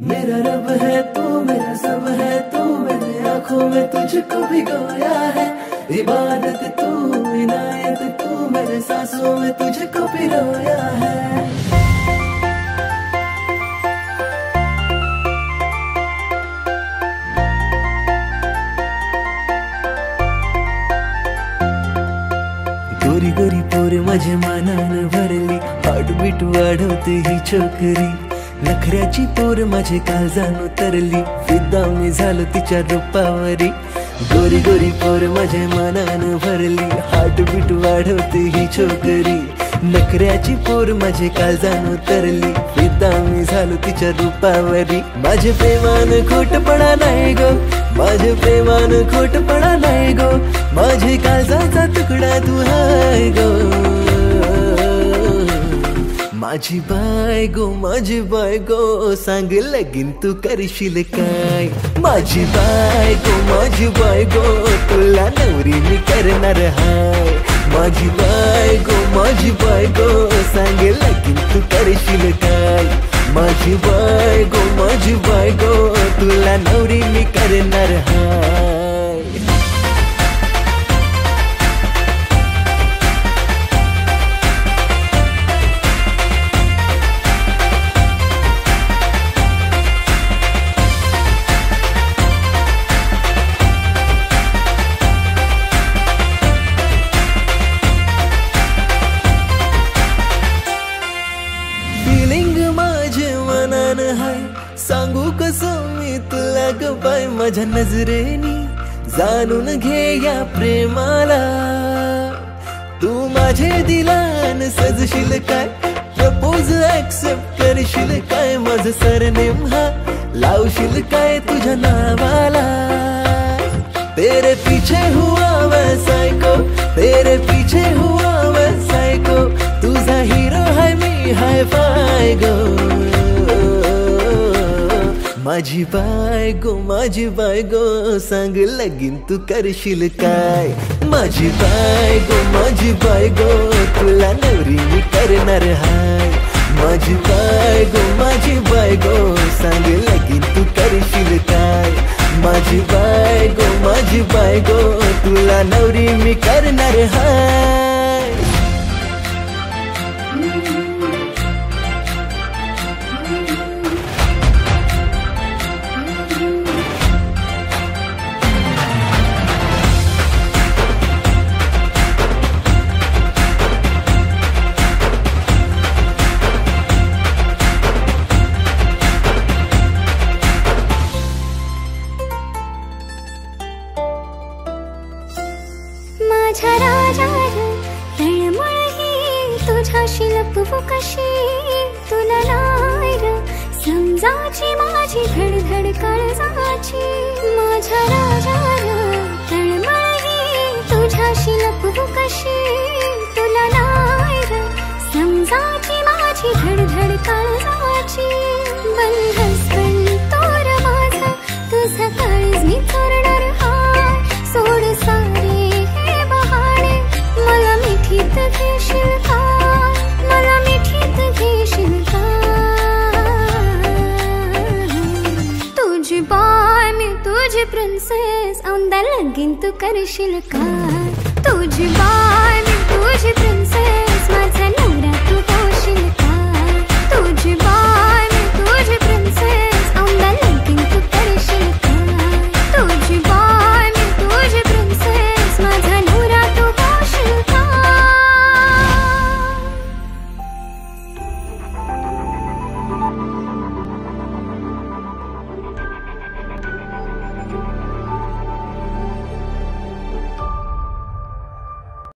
मेरा रब है, तू मेरा सब है, तू मेरे आँखों में तुझको भिगोया है। इबादत तू, इनायत तू, मेरे सांसों में तुझको पिरोया है। गोरी गोरी पोर माझ्या मनानं भरली, हार्टबीट वाढवते ही छोकरी। नखऱ्याची पोर माझे काळजान उतरली फिदा मी झालो तिच्या रूपावरी. गोरी गोरी पोर माझ्या मनानं भरली. हार्टबीट वाढवते ही छोकरी. नखऱ्याची पोर माझे काळजान उतरली फिदा मी झालो तिच्या रूपावरी. माझे प्रेमान खोटपणा नाही गो. माझे प्रेमान खोटपणा नाही गो. माझे काळजाचा तुकडा तू हाय माझी बाय गो माझी बाय गो, सांग लगीन तू करशील काय? माझी बाय गो माझी बाय गो, तुला नवरी मी करणार हाय. माझी बाय गो माझी बाय गो, सांग लगीन तू करशील काय? माझी बाय गो माझी बाय गो, तुला नवरी मी करणार हाय. ग बाय माझ्या नजरेनी. जाणून घे या प्रेमाला. तू माझे दिलान सजशील काय? प्रपोज ऍक्सेप्ट करशील काय? माझ सरनेम हा. लावशील काय तुझ्या नावाला? तेरे पीछे हुआ मैं को तेरे पीछे हुआ वैसा माझी बाय गो माझी बाय गो, सांग लगीन तू करशील काय? माझी बाय गो माझी बाय गो, तुला नवरी मी करणार हाय. माझी बाय गो माझी बाय गो, सांग लगीन तू करशील काय? माझी बाय गो माझी बाय गो, तुला नवरी मी करणार हाय. कशी लपवू कशी तुला लायर समजाची माझी धडधड काळजाची माझ्या राजा तळमळी तुझ्याशी लपवू कशी तुला लायर समजाची माझी धडधड काळजाची बंधस पण तोर माझा. तुझा काळज मी चोरणार प्रिन्सेस गिंतु लगीन तू करशील का तुझी मी तुझी प्रिन्सेस